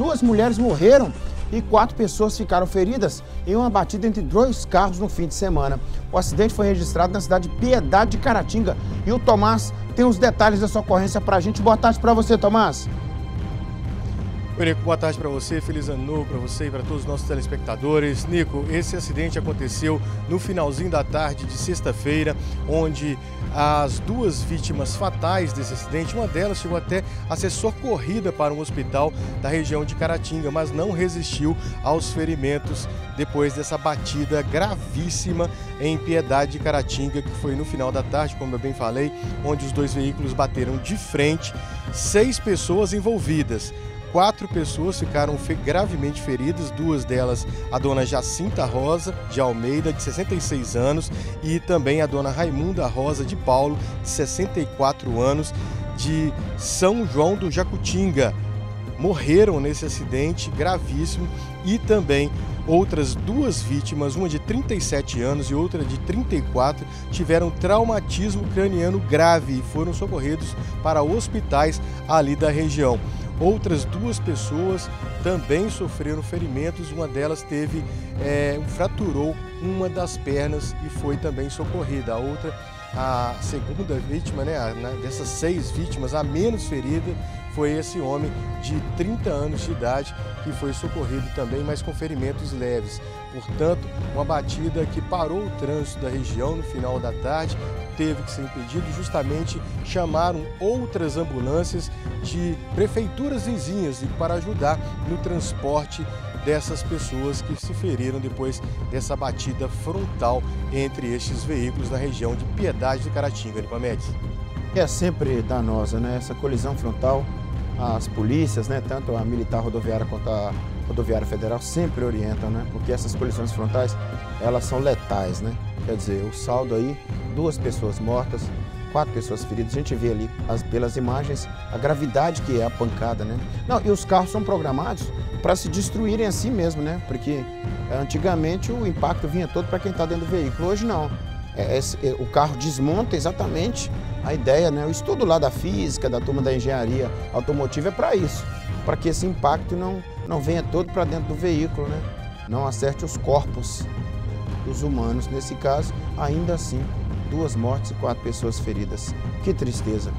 Duas mulheres morreram e quatro pessoas ficaram feridas em uma batida entre dois carros no fim de semana. O acidente foi registrado na cidade de Piedade de Caratinga. E o Tomás tem os detalhes dessa ocorrência para a gente. Boa tarde para você, Tomás. Nico, boa tarde para você, feliz ano novo para você e para todos os nossos telespectadores. Nico, esse acidente aconteceu no finalzinho da tarde de sexta-feira, onde as duas vítimas fatais desse acidente, uma delas chegou até a ser socorrida para um hospital da região de Caratinga, mas não resistiu aos ferimentos depois dessa batida gravíssima em Piedade de Caratinga, que foi no final da tarde, como eu bem falei, onde os dois veículos bateram de frente, seis pessoas envolvidas. Quatro pessoas ficaram gravemente feridas, duas delas a dona Jacinta Rosa de Almeida, de 66 anos, e também a dona Raimunda Rosa de Paulo, de 64 anos, de São João do Jacutinga. Morreram nesse acidente gravíssimo e também outras duas vítimas, uma de 37 anos e outra de 34, tiveram traumatismo craniano grave e foram socorridos para hospitais ali da região. Outras duas pessoas também sofreram ferimentos, uma delas teve, é, fraturou uma das pernas e foi também socorrida. A outra, a segunda vítima, né, dessas seis vítimas, a menos ferida, foi esse homem de 30 anos de idade que foi socorrido também, mas com ferimentos leves. Portanto, uma batida que parou o trânsito da região no final da tarde, teve que ser impedido, justamente chamaram outras ambulâncias de prefeituras vizinhas para ajudar no transporte dessas pessoas que se feriram depois dessa batida frontal entre estes veículos na região de Piedade do Caratinga, Nipamedes. É sempre danosa, né? Essa colisão frontal, as polícias, né? Tanto a militar rodoviária quanto a rodoviária federal sempre orientam, né? Porque essas colisões frontais, elas são letais, né? Quer dizer, o saldo aí, duas pessoas mortas, quatro pessoas feridas. A gente vê ali as, pelas imagens a gravidade que é a pancada, né? Não, e os carros são programados para se destruírem assim mesmo, né? Porque antigamente o impacto vinha todo para quem está dentro do veículo. Hoje não. É, é, o carro desmonta exatamente a ideia, né? O estudo lá da física, da turma da engenharia automotiva é para isso, para que esse impacto não, não venha todo para dentro do veículo, né? Não acerte os corpos dos humanos. Nesse caso, ainda assim, duas mortes e quatro pessoas feridas. Que tristeza.